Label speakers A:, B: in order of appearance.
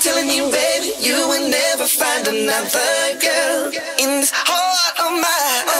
A: telling you, baby, you will never find another girl in this heart of mine.